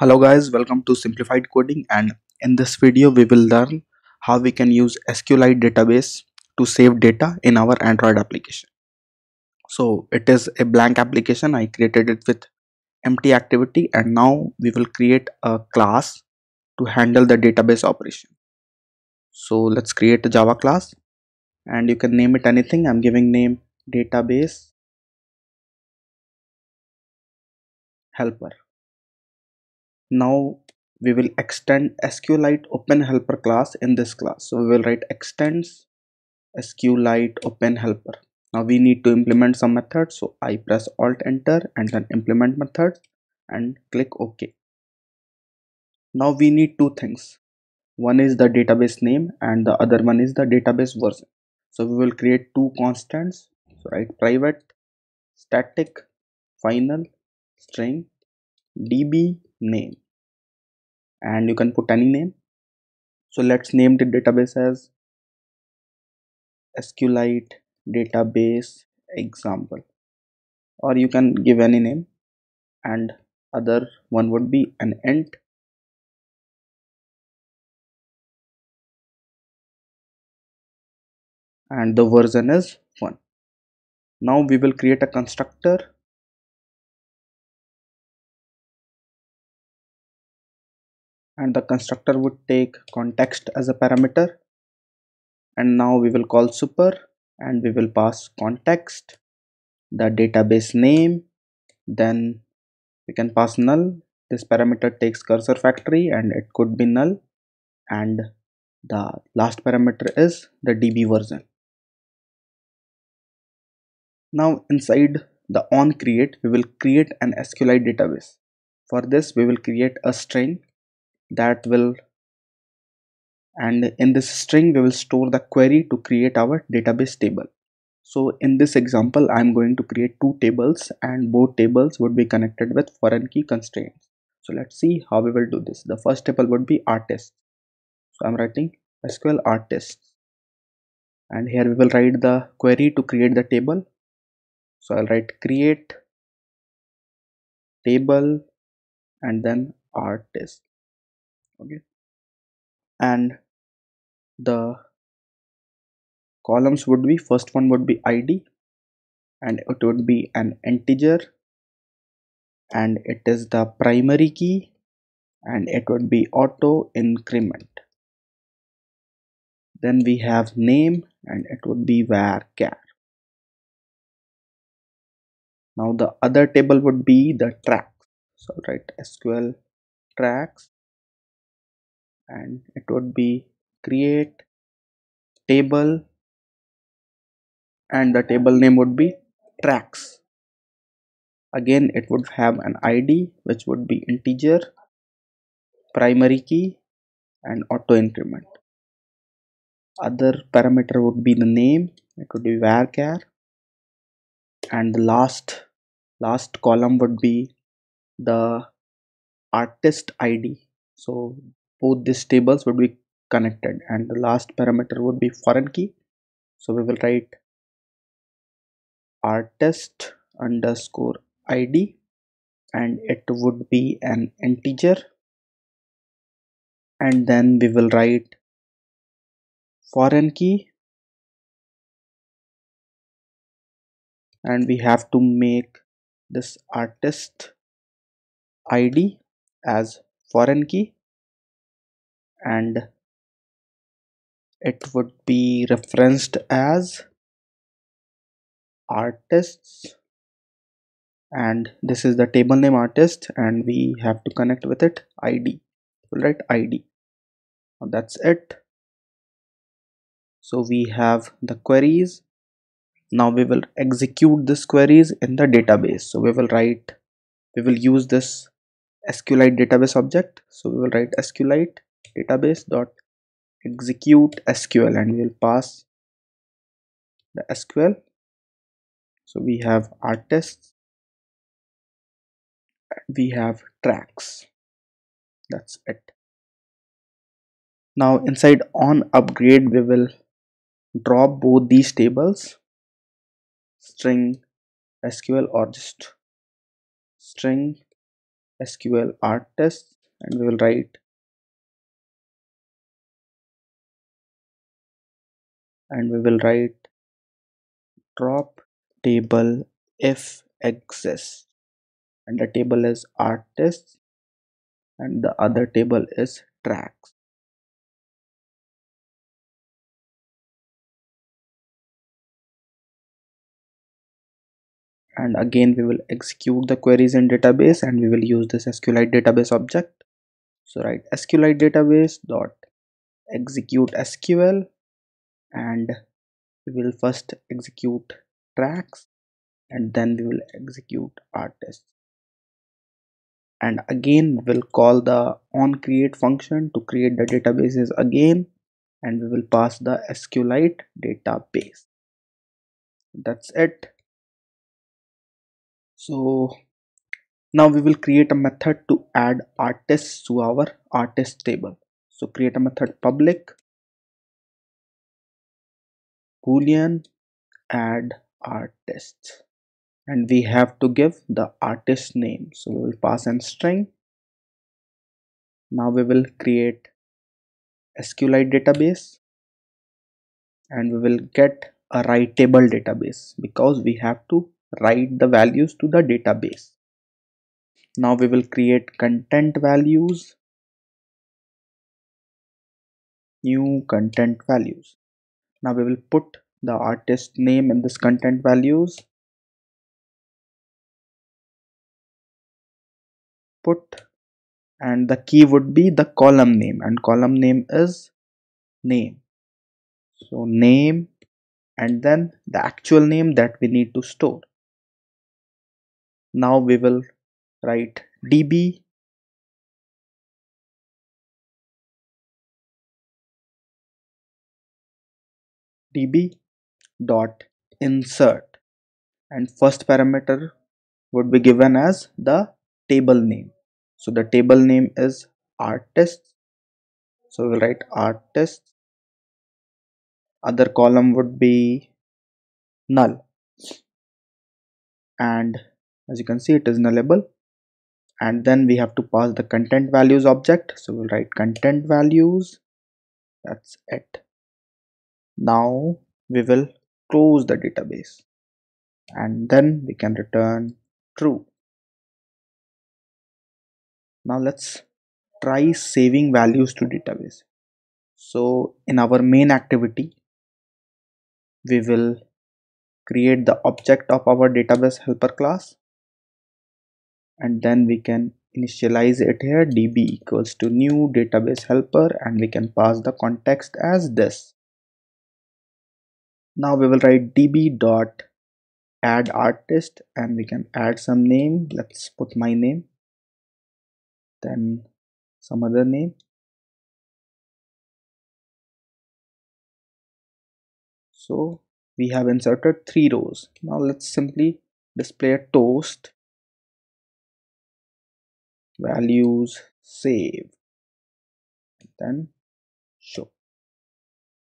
Hello guys, welcome to Simplified Coding and in this video we will learn how we can use SQLite database to save data in our Android application. So it is a blank application, I created it with empty activity and now we will create a class to handle the database operation. So let's create a Java class and you can name it anything. I'm giving name database helper now we will extend SQLite Open Helper class in this class. So we will write extends SQLite Open Helper. Now we need to implement some methods. So I press Alt Enter and then implement methods and click OK. Now we need two things. One is the database name and the other one is the database version. So we will create two constants. So write private static final string db name and you can put any name. So let's name the database as sqlite database example. Or you can give any name. And other one would be an int. And the version is 1 now we will create a constructor and the constructor would take context as a parameter. And now we will call super and we will pass context the database name then we can pass null. This parameter takes cursor factory and it could be null. And the last parameter is the db version. Now inside the on create we will create an sqlite database. For this we will create a string that will and in this string we will store the query to create our database table. So in this example i'm going to create two tables and both tables would be connected with foreign key constraints. So let's see how we will do this. The first table would be artist so i'm writing sql artist and here we will write the query to create the table. So i'll write create table and then artist okay. And the columns would be first one would be id and it would be an integer and it is the primary key and it would be auto increment. Then we have name and it would be varchar now the other table would be the tracks. So I'll write sql tracks and it would be create table and the table name would be tracks. Again it would have an id which would be integer primary key and auto increment. Other parameter would be the name it would be varchar and the last last column would be the artist id so both these tables would be connected. And the last parameter would be foreign key. So we will write artist underscore id and it would be an integer. And then we will write foreign key. And we have to make this artist id as foreign key and it would be referenced as artists. And this is the table name artist and we have to connect with it. Id we'll write id that's it. So we have the queries. Now we will execute this queries in the database. So we will write we will use this sqlite database object. So we will write sqlite database dot execute sql and we will pass the sql so we have artists we have tracks. That's it. Now inside on upgrade we will drop both these tables. String sql or just string sql artist and we will write and we will write drop table if exists and the table is artists and the other table is tracks. And again we will execute the queries in database and we will use this SQLite database object. So write SQLite database dot execute SQL and we will first execute tracks and then we will execute artists and again we will call the on create function to create the databases again and we will pass the SQLite database. That's it. So now we will create a method to add artists to our artist table. So create a method public boolean add artist. And we have to give the artist name. So we will pass in string. Now we will create SQLite database. And we will get a writable database because we have to write the values to the database. Now we will create content values. New content values now we will put the artist name in this content values. Put and the key would be the column name and column name is name. So name and then the actual name that we need to store. Now we will write db db dot insert. And first parameter would be given as the table name. So the table name is artist. So we'll write artist. Other column would be null. And as you can see it is nullable. And then we have to pass the content values object. So we'll write content values. That's it now we will close the database. And then we can return true. Now let's try saving values to database. So in our main activity we will create the object of our database helper class. And then we can initialize it here db equals to new database helper and we can pass the context as this now we will write db dot add artist and we can add some name. Let's put my name then some other name. So we have inserted three rows. Now let's simply display a toast. Values save. Then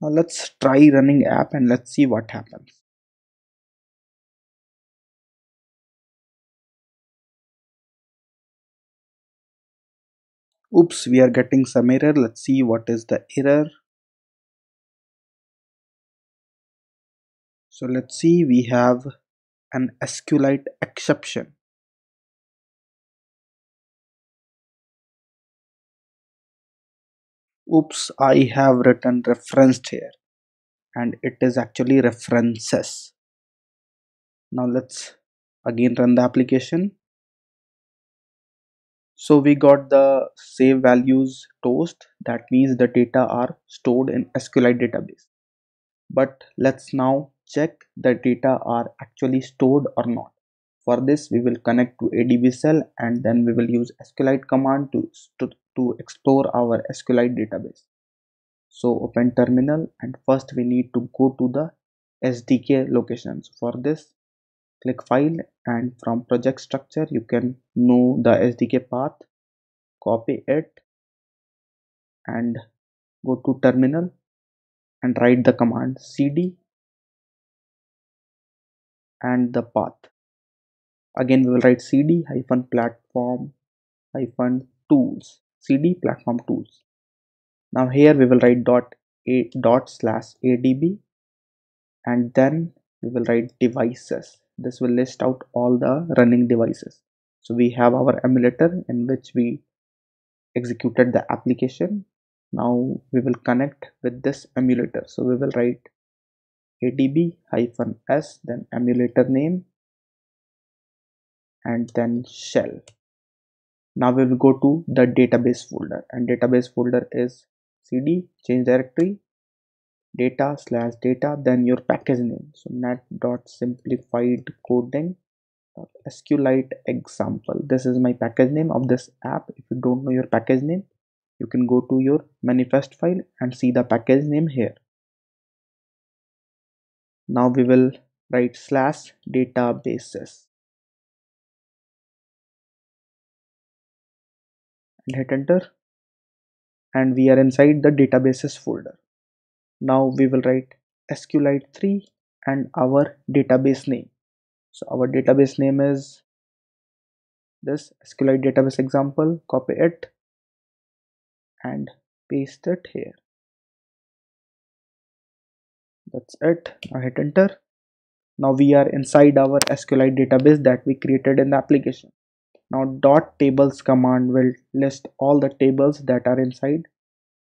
now let's try running app and let's see what happens. Oops we are getting some error. Let's see what is the error. So let's see we have an SQLite exception oops I have written referenced here. And it is actually references. Now let's again run the application. So we got the save values toast. That means the data are stored in SQLite database. But let's now check the data are actually stored or not. For this we will connect to ADB shell and then we will use SQLite command to, to, to explore our SQLite database. So open terminal and first we need to go to the SDK locations. For this click file and from project structure you can know the SDK path, copy it and go to terminal and write the command cd and the path again we will write cd hyphen platform hyphen tools cd platform tools. Now here we will write dot a dot slash adb and then we will write devices. This will list out all the running devices. So we have our emulator in which we executed the application. Now we will connect with this emulator. So we will write adb hyphen s then emulator name and then shell now we will go to the database folder. And database folder is cd change directory data slash data then your package name. So net dot simplified coding uh, sqlite example. This is my package name of this app. If you don't know your package name you can go to your manifest file and see the package name here. Now we will write slash databases and hit enter and we are inside the databases folder. Now we will write sqlite 3 and our database name. So our database name is this sqlite database example copy it and paste it here. That's it. Now hit enter. Now we are inside our sqlite database that we created in the application now dot tables command will list all the tables that are inside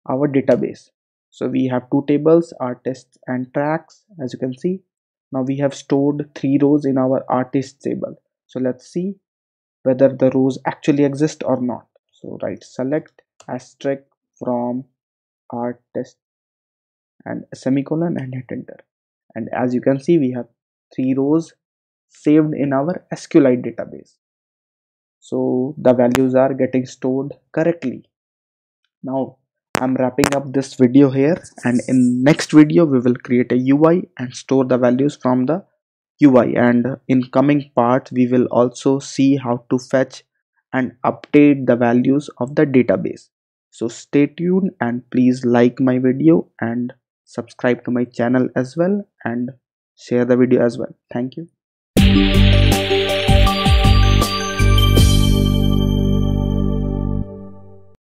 our database. So we have two tables artists and tracks as you can see. Now we have stored three rows in our artist table. So let's see whether the rows actually exist or not. So right select asterisk from artist and semicolon and hit enter. And as you can see we have three rows saved in our SQLite database so the values are getting stored correctly. Now i'm wrapping up this video here and in next video we will create a ui and store the values from the ui and in coming part we will also see how to fetch and update the values of the database. So stay tuned and please like my video and subscribe to my channel as well and share the video as well. Thank you